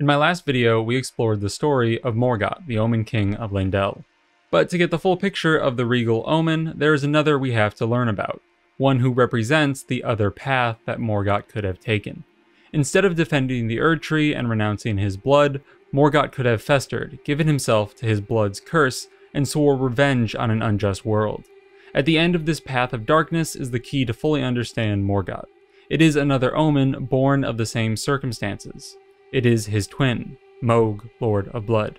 In my last video, we explored the story of Morgott, the Omen King of Leyndell. But to get the full picture of the regal Omen, there is another we have to learn about, one who represents the other path that Morgott could have taken. Instead of defending the Erd Tree and renouncing his blood, Morgott could have festered, given himself to his blood's curse, and swore revenge on an unjust world. At the end of this path of darkness is the key to fully understand Morgott. It is another Omen born of the same circumstances. It is his twin, Mohg, Lord of Blood.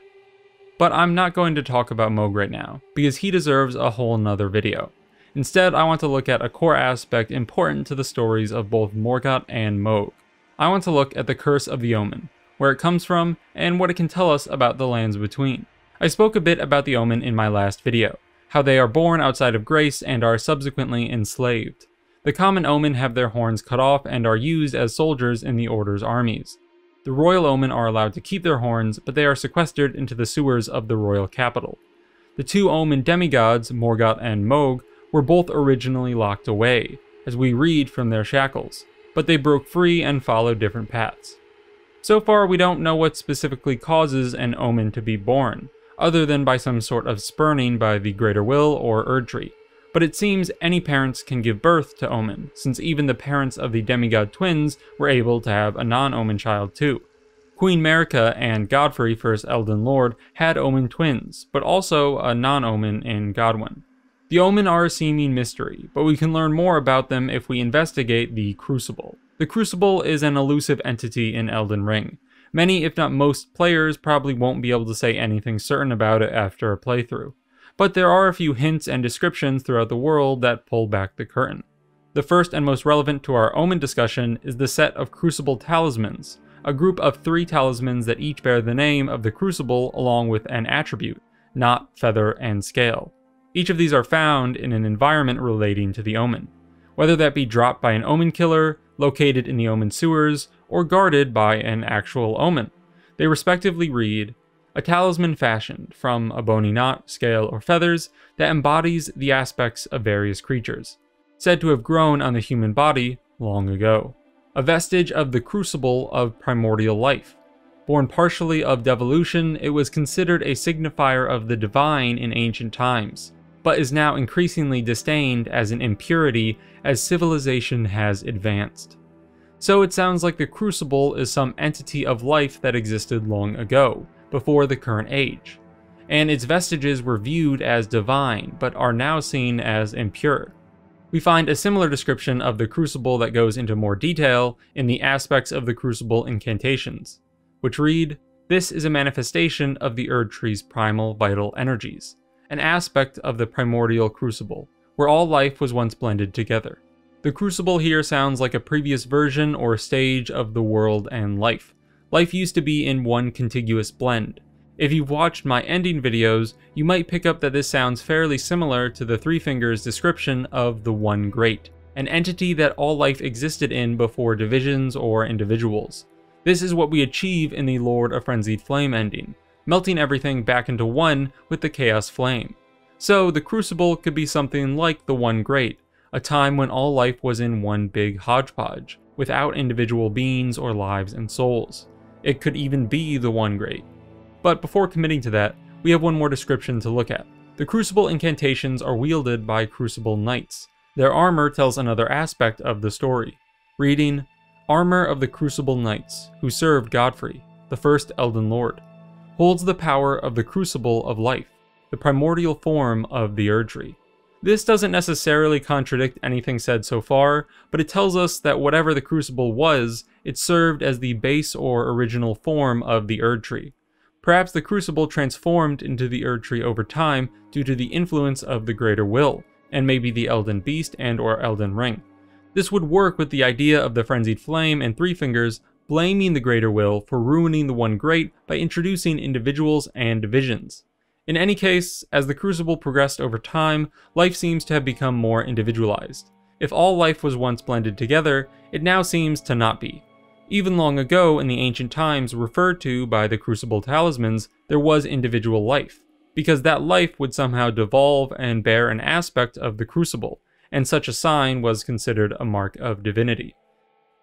But I'm not going to talk about Mohg right now, because he deserves a whole nother video. Instead, I want to look at a core aspect important to the stories of both Morgott and Mohg. I want to look at the Curse of the Omen, where it comes from, and what it can tell us about the lands between. I spoke a bit about the Omen in my last video, how they are born outside of grace and are subsequently enslaved. The common Omen have their horns cut off and are used as soldiers in the Order's armies. The royal omen are allowed to keep their horns, but they are sequestered into the sewers of the royal capital. The two omen demigods, Morgott and Mohg, were both originally locked away, as we read from their shackles, but they broke free and followed different paths. So far, we don't know what specifically causes an omen to be born, other than by some sort of spurning by the Greater Will or Erdtree but it seems any parents can give birth to Omen, since even the parents of the demigod twins were able to have a non-Omen child too. Queen Marika and Godfrey, first Elden Lord, had Omen twins, but also a non-Omen in Godwyn. The Omen are a seeming mystery, but we can learn more about them if we investigate the Crucible. The Crucible is an elusive entity in Elden Ring. Many, if not most, players probably won't be able to say anything certain about it after a playthrough but there are a few hints and descriptions throughout the world that pull back the curtain. The first and most relevant to our Omen discussion is the set of Crucible Talismans, a group of three talismans that each bear the name of the Crucible along with an attribute, knot, feather, and scale. Each of these are found in an environment relating to the Omen, whether that be dropped by an Omen killer, located in the Omen sewers, or guarded by an actual Omen. They respectively read a talisman fashioned from a bony knot, scale, or feathers that embodies the aspects of various creatures, said to have grown on the human body long ago. A vestige of the crucible of primordial life. Born partially of devolution, it was considered a signifier of the divine in ancient times, but is now increasingly disdained as an impurity as civilization has advanced. So it sounds like the crucible is some entity of life that existed long ago, before the current age, and its vestiges were viewed as divine, but are now seen as impure. We find a similar description of the crucible that goes into more detail in the aspects of the crucible incantations, which read, This is a manifestation of the Erd Tree's primal vital energies, an aspect of the primordial crucible, where all life was once blended together. The crucible here sounds like a previous version or stage of the world and life, life used to be in one contiguous blend. If you've watched my ending videos, you might pick up that this sounds fairly similar to the Three Fingers description of the One Great, an entity that all life existed in before divisions or individuals. This is what we achieve in the Lord of Frenzied Flame ending, melting everything back into one with the Chaos Flame. So the Crucible could be something like the One Great, a time when all life was in one big hodgepodge, without individual beings or lives and souls. It could even be the One Great. But before committing to that, we have one more description to look at. The Crucible incantations are wielded by Crucible Knights. Their armor tells another aspect of the story. Reading, Armor of the Crucible Knights, who served Godfrey, the first Elden Lord, holds the power of the Crucible of Life, the primordial form of the Erdtree. This doesn't necessarily contradict anything said so far, but it tells us that whatever the Crucible was, it served as the base or original form of the Erdtree. Perhaps the Crucible transformed into the Erdtree over time due to the influence of the Greater Will, and maybe the Elden Beast and or Elden Ring. This would work with the idea of the Frenzied Flame and Three Fingers blaming the Greater Will for ruining the One Great by introducing individuals and divisions. In any case, as the Crucible progressed over time, life seems to have become more individualized. If all life was once blended together, it now seems to not be. Even long ago in the ancient times referred to by the Crucible talismans, there was individual life, because that life would somehow devolve and bear an aspect of the Crucible, and such a sign was considered a mark of divinity.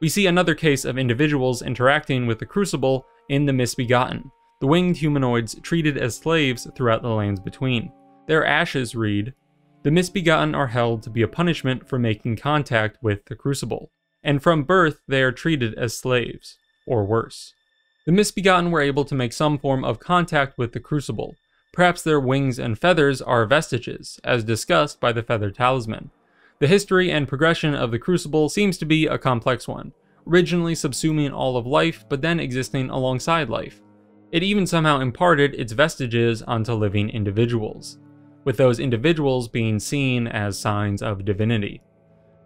We see another case of individuals interacting with the Crucible in The Misbegotten, the winged humanoids treated as slaves throughout the lands between. Their ashes read, The misbegotten are held to be a punishment for making contact with the crucible, and from birth they are treated as slaves, or worse. The misbegotten were able to make some form of contact with the crucible. Perhaps their wings and feathers are vestiges, as discussed by the feather talisman. The history and progression of the crucible seems to be a complex one, originally subsuming all of life, but then existing alongside life. It even somehow imparted its vestiges onto living individuals, with those individuals being seen as signs of divinity.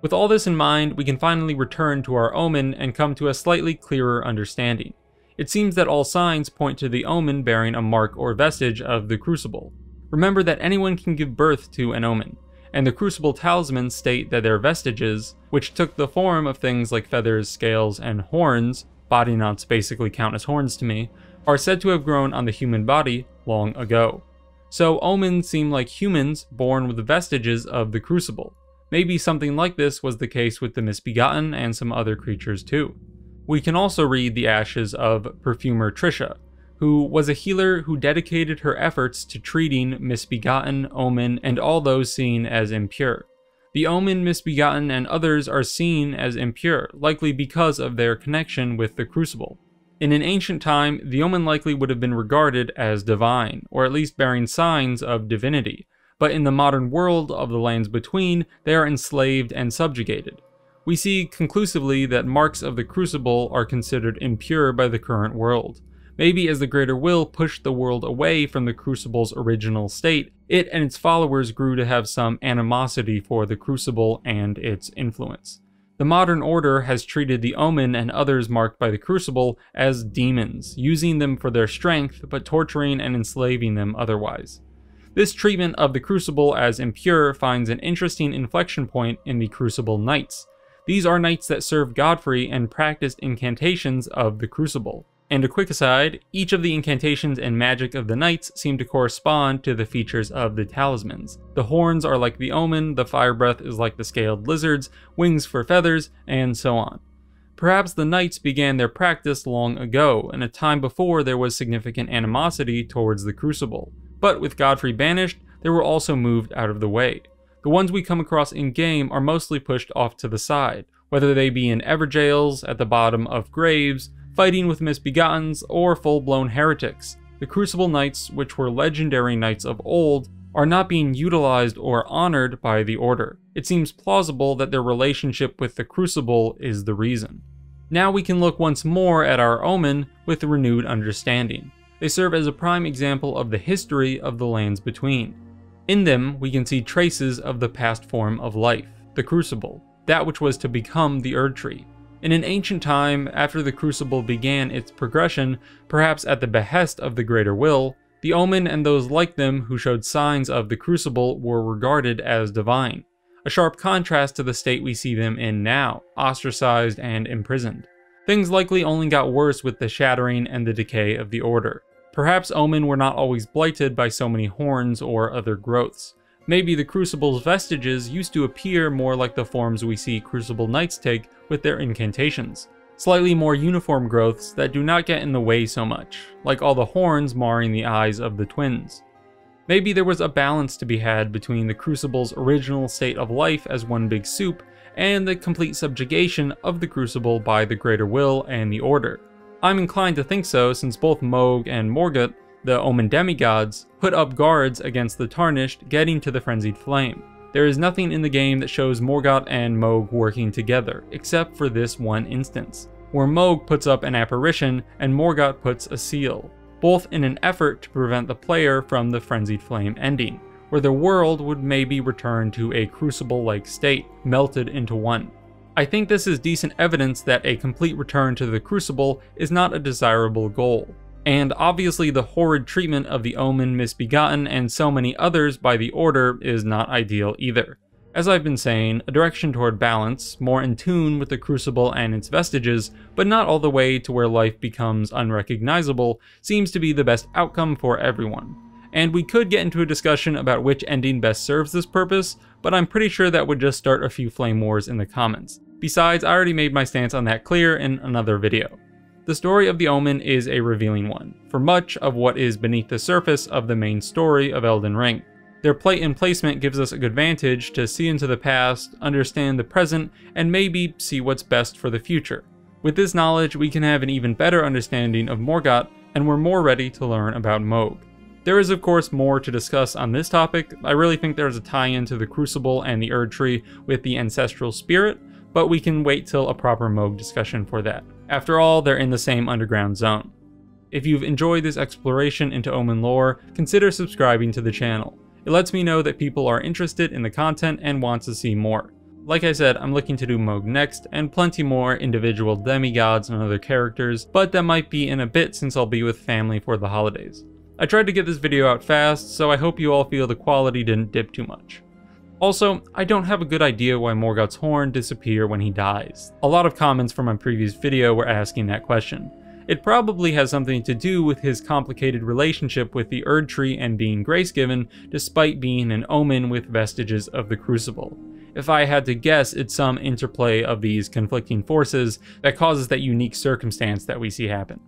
With all this in mind, we can finally return to our omen and come to a slightly clearer understanding. It seems that all signs point to the omen bearing a mark or vestige of the crucible. Remember that anyone can give birth to an omen, and the crucible talismans state that their vestiges, which took the form of things like feathers, scales, and horns, body knots basically count as horns to me, are said to have grown on the human body long ago. So omens seem like humans born with the vestiges of the crucible. Maybe something like this was the case with the misbegotten and some other creatures too. We can also read the ashes of perfumer Tricia, who was a healer who dedicated her efforts to treating misbegotten, omen, and all those seen as impure. The omen, misbegotten, and others are seen as impure, likely because of their connection with the crucible. In an ancient time, the omen likely would have been regarded as divine, or at least bearing signs of divinity, but in the modern world of the lands between, they are enslaved and subjugated. We see conclusively that marks of the crucible are considered impure by the current world. Maybe as the greater will pushed the world away from the crucible's original state, it and its followers grew to have some animosity for the crucible and its influence. The modern order has treated the Omen and others marked by the Crucible as demons, using them for their strength, but torturing and enslaving them otherwise. This treatment of the Crucible as impure finds an interesting inflection point in the Crucible Knights. These are knights that serve Godfrey and practiced incantations of the Crucible. And a quick aside, each of the incantations and magic of the knights seem to correspond to the features of the talismans. The horns are like the omen, the fire breath is like the scaled lizards, wings for feathers, and so on. Perhaps the knights began their practice long ago, in a time before there was significant animosity towards the crucible. But with Godfrey banished, they were also moved out of the way. The ones we come across in-game are mostly pushed off to the side, whether they be in Evergaols, at the bottom of graves, fighting with misbegottens, or full-blown heretics. The Crucible Knights, which were legendary knights of old, are not being utilized or honored by the Order. It seems plausible that their relationship with the Crucible is the reason. Now we can look once more at our Omen with renewed understanding. They serve as a prime example of the history of the lands between. In them, we can see traces of the past form of life, the Crucible, that which was to become the Erd Tree. In an ancient time, after the Crucible began its progression, perhaps at the behest of the Greater Will, the Omen and those like them who showed signs of the Crucible were regarded as divine, a sharp contrast to the state we see them in now, ostracized and imprisoned. Things likely only got worse with the shattering and the decay of the Order. Perhaps Omen were not always blighted by so many horns or other growths. Maybe the Crucible's vestiges used to appear more like the forms we see Crucible Knights take with their incantations. Slightly more uniform growths that do not get in the way so much, like all the horns marring the eyes of the twins. Maybe there was a balance to be had between the Crucible's original state of life as one big soup and the complete subjugation of the Crucible by the Greater Will and the Order. I'm inclined to think so since both Mohg and Morgott the Omen demigods, put up guards against the Tarnished getting to the Frenzied Flame. There is nothing in the game that shows Morgott and Mohg working together, except for this one instance, where Mohg puts up an apparition and Morgott puts a seal, both in an effort to prevent the player from the Frenzied Flame ending, where the world would maybe return to a crucible-like state, melted into one. I think this is decent evidence that a complete return to the Crucible is not a desirable goal, and obviously the horrid treatment of the Omen Misbegotten and so many others by the Order is not ideal either. As I've been saying, a direction toward balance, more in tune with the Crucible and its vestiges, but not all the way to where life becomes unrecognizable, seems to be the best outcome for everyone. And we could get into a discussion about which ending best serves this purpose, but I'm pretty sure that would just start a few flame wars in the comments. Besides, I already made my stance on that clear in another video. The story of the Omen is a revealing one, for much of what is beneath the surface of the main story of Elden Ring. Their plate and placement gives us a good vantage to see into the past, understand the present, and maybe see what's best for the future. With this knowledge, we can have an even better understanding of Morgott, and we're more ready to learn about Mohg. There is of course more to discuss on this topic. I really think there's a tie-in to the Crucible and the Erd Tree with the Ancestral Spirit, but we can wait till a proper Mohg discussion for that. After all, they're in the same underground zone. If you've enjoyed this exploration into Omen lore, consider subscribing to the channel. It lets me know that people are interested in the content and want to see more. Like I said, I'm looking to do Mohg next, and plenty more individual demigods and other characters, but that might be in a bit since I'll be with family for the holidays. I tried to get this video out fast, so I hope you all feel the quality didn't dip too much. Also, I don't have a good idea why Morgott's horn disappear when he dies. A lot of comments from my previous video were asking that question. It probably has something to do with his complicated relationship with the Erd Tree and being grace given, despite being an omen with vestiges of the Crucible. If I had to guess, it's some interplay of these conflicting forces that causes that unique circumstance that we see happen.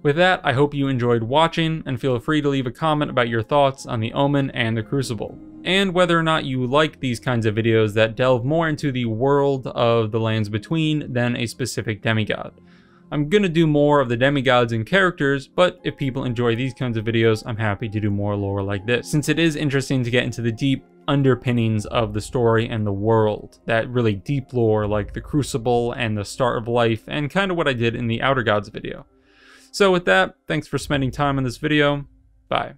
With that, I hope you enjoyed watching, and feel free to leave a comment about your thoughts on the Omen and the Crucible, and whether or not you like these kinds of videos that delve more into the world of the Lands Between than a specific demigod. I'm gonna do more of the demigods and characters, but if people enjoy these kinds of videos, I'm happy to do more lore like this, since it is interesting to get into the deep underpinnings of the story and the world, that really deep lore like the Crucible and the start of life, and kind of what I did in the Outer Gods video. So with that, thanks for spending time on this video. Bye.